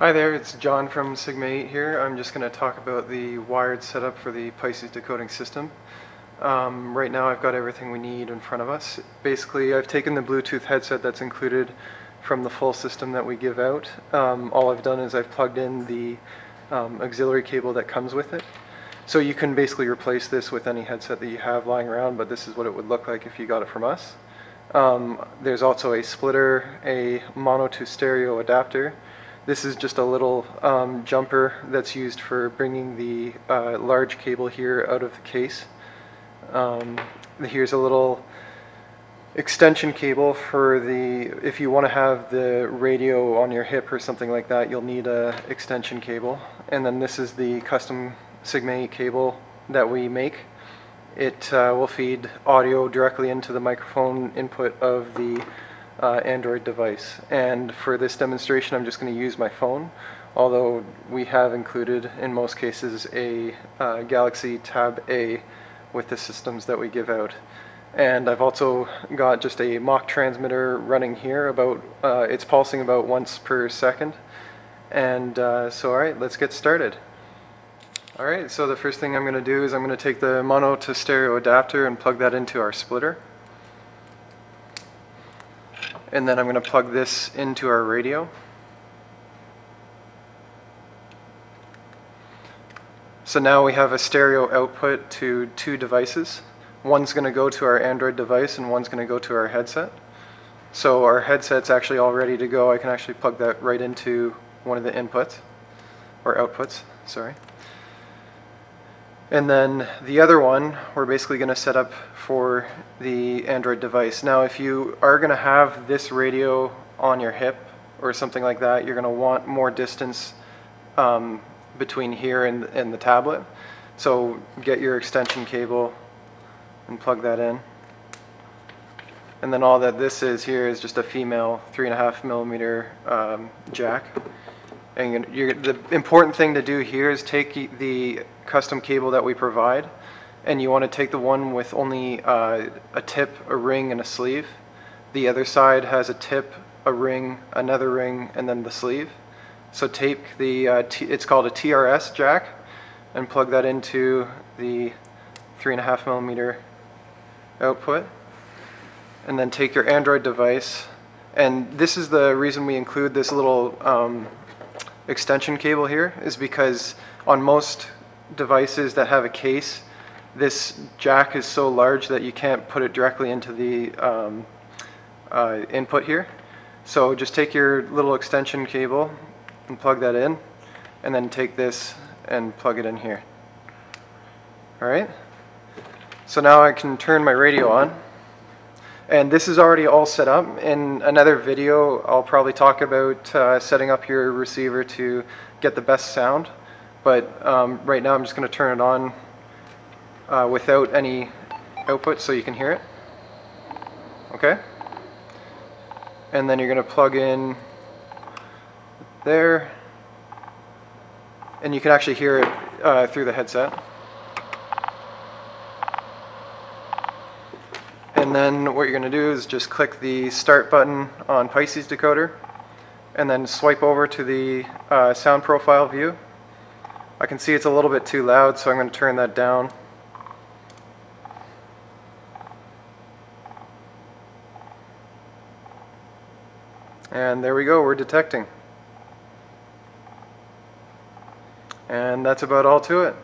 Hi there, it's John from Sigma 8 here. I'm just going to talk about the wired setup for the Pisces decoding system. Um, right now I've got everything we need in front of us. Basically I've taken the Bluetooth headset that's included from the full system that we give out. Um, all I've done is I've plugged in the um, auxiliary cable that comes with it. So you can basically replace this with any headset that you have lying around, but this is what it would look like if you got it from us. Um, there's also a splitter, a mono to stereo adapter, this is just a little um, jumper that's used for bringing the uh, large cable here out of the case. Um, here's a little extension cable for the, if you want to have the radio on your hip or something like that, you'll need a extension cable. And then this is the custom Sigma 8 cable that we make. It uh, will feed audio directly into the microphone input of the uh, Android device. And for this demonstration, I'm just going to use my phone, although we have included, in most cases, a uh, Galaxy Tab A with the systems that we give out. And I've also got just a mock transmitter running here, about uh, it's pulsing about once per second. And uh, so, all right, let's get started. All right, so the first thing I'm going to do is I'm going to take the mono to stereo adapter and plug that into our splitter. And then I'm going to plug this into our radio. So now we have a stereo output to two devices. One's going to go to our Android device and one's going to go to our headset. So our headset's actually all ready to go. I can actually plug that right into one of the inputs, or outputs, sorry. And then the other one, we're basically going to set up for the Android device. Now, if you are going to have this radio on your hip or something like that, you're going to want more distance um, between here and, and the tablet. So get your extension cable and plug that in. And then all that this is here is just a female three and a half millimeter um, jack. And the important thing to do here is take the custom cable that we provide and you want to take the one with only uh, a tip, a ring, and a sleeve. The other side has a tip, a ring, another ring, and then the sleeve. So take the, uh, it's called a TRS jack, and plug that into the three and a half millimeter output. And then take your Android device, and this is the reason we include this little um, extension cable here is because on most devices that have a case, this jack is so large that you can't put it directly into the um, uh, input here. So just take your little extension cable and plug that in, and then take this and plug it in here. All right? So now I can turn my radio on. And this is already all set up. In another video, I'll probably talk about uh, setting up your receiver to get the best sound. But um, right now I'm just going to turn it on uh, without any output so you can hear it. Okay? And then you're going to plug in there. And you can actually hear it uh, through the headset. And then what you're going to do is just click the start button on Pisces decoder and then swipe over to the uh, sound profile view. I can see it's a little bit too loud so I'm going to turn that down. And there we go, we're detecting. And that's about all to it.